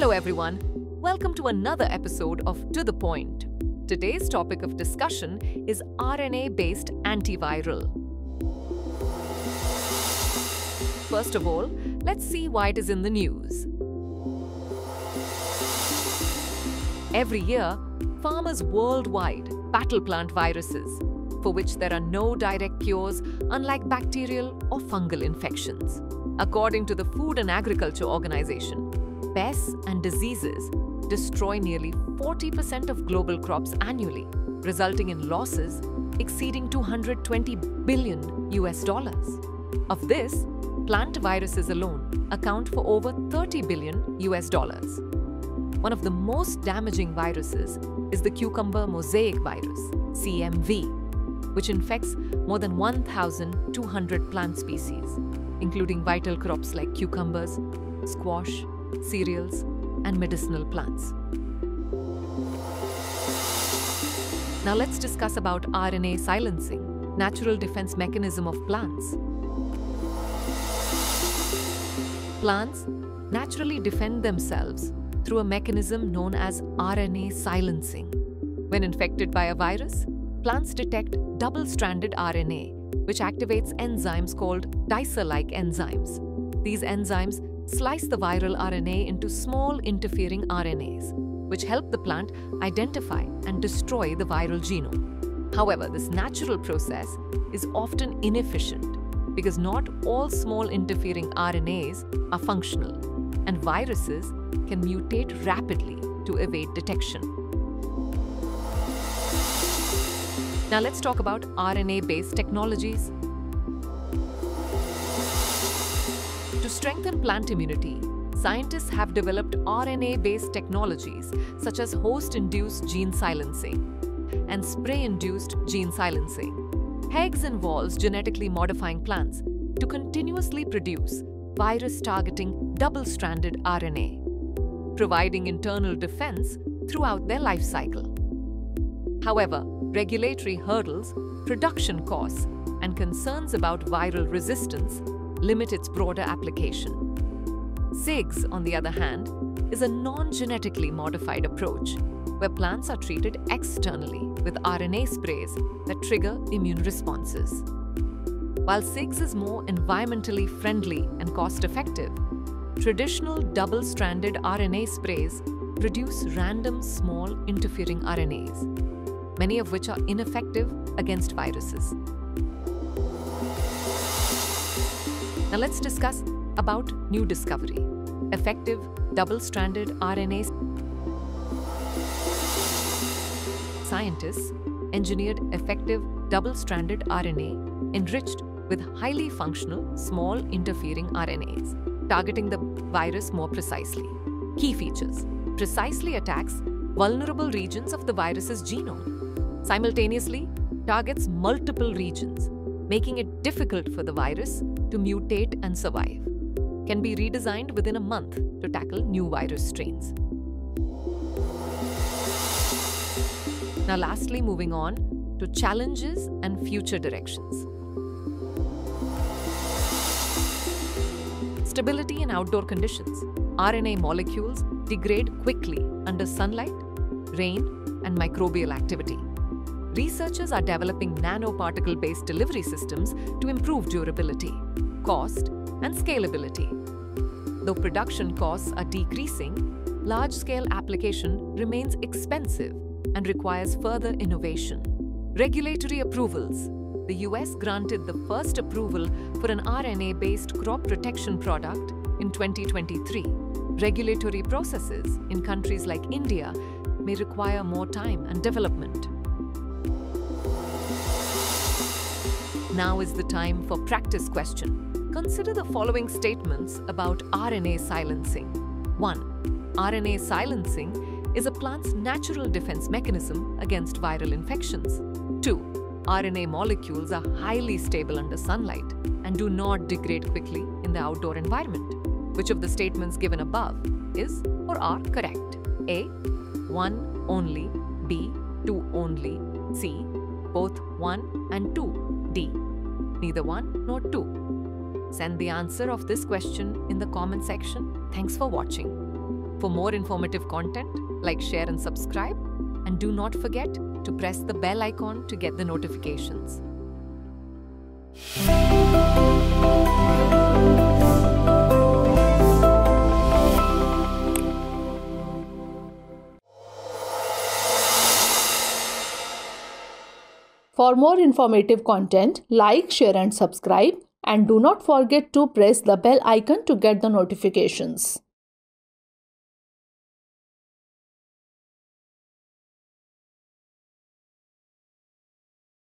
Hello, everyone. Welcome to another episode of To the Point. Today's topic of discussion is RNA based antiviral. First of all, let's see why it is in the news. Every year, farmers worldwide battle plant viruses, for which there are no direct cures, unlike bacterial or fungal infections. According to the Food and Agriculture Organization, pests and diseases destroy nearly 40% of global crops annually, resulting in losses exceeding 220 billion US dollars. Of this, plant viruses alone account for over 30 billion US dollars. One of the most damaging viruses is the cucumber mosaic virus, CMV, which infects more than 1,200 plant species, including vital crops like cucumbers, squash, cereals, and medicinal plants. Now let's discuss about RNA silencing, natural defense mechanism of plants. Plants naturally defend themselves through a mechanism known as RNA silencing. When infected by a virus, plants detect double-stranded RNA, which activates enzymes called dicer-like enzymes. These enzymes slice the viral RNA into small interfering RNAs, which help the plant identify and destroy the viral genome. However, this natural process is often inefficient because not all small interfering RNAs are functional, and viruses can mutate rapidly to evade detection. Now let's talk about RNA-based technologies. Strengthen plant immunity, scientists have developed RNA-based technologies such as host-induced gene silencing and spray-induced gene silencing. HIGS involves genetically modifying plants to continuously produce virus-targeting double-stranded RNA, providing internal defense throughout their life cycle. However, regulatory hurdles, production costs, and concerns about viral resistance limit its broader application. SIGS, on the other hand, is a non-genetically modified approach where plants are treated externally with RNA sprays that trigger immune responses. While SIGS is more environmentally friendly and cost-effective, traditional double-stranded RNA sprays produce random small interfering RNAs, many of which are ineffective against viruses. Now let's discuss about new discovery, effective double-stranded RNA. Scientists engineered effective double-stranded RNA enriched with highly functional small interfering RNAs, targeting the virus more precisely. Key features precisely attacks vulnerable regions of the virus's genome, simultaneously targets multiple regions, making it difficult for the virus to mutate and survive, can be redesigned within a month to tackle new virus strains. Now, lastly, moving on to challenges and future directions. Stability in outdoor conditions. RNA molecules degrade quickly under sunlight, rain, and microbial activity. Researchers are developing nanoparticle based delivery systems to improve durability, cost, and scalability. Though production costs are decreasing, large scale application remains expensive and requires further innovation. Regulatory approvals. The US granted the first approval for an RNA based crop protection product in 2023. Regulatory processes in countries like India may require more time and development. Now is the time for practice question. Consider the following statements about RNA silencing. 1. RNA silencing is a plant's natural defense mechanism against viral infections. 2. RNA molecules are highly stable under sunlight and do not degrade quickly in the outdoor environment. Which of the statements given above is or are correct? A. 1 only, B. 2 only, C. Both 1 and 2, D. Neither 1 nor 2. Send the answer of this question in the comment section. Thanks for watching. For more informative content, like, share, and subscribe. And do not forget to press the bell icon to get the notifications. For more informative content, like, share, and subscribe. And do not forget to press the bell icon to get the notifications.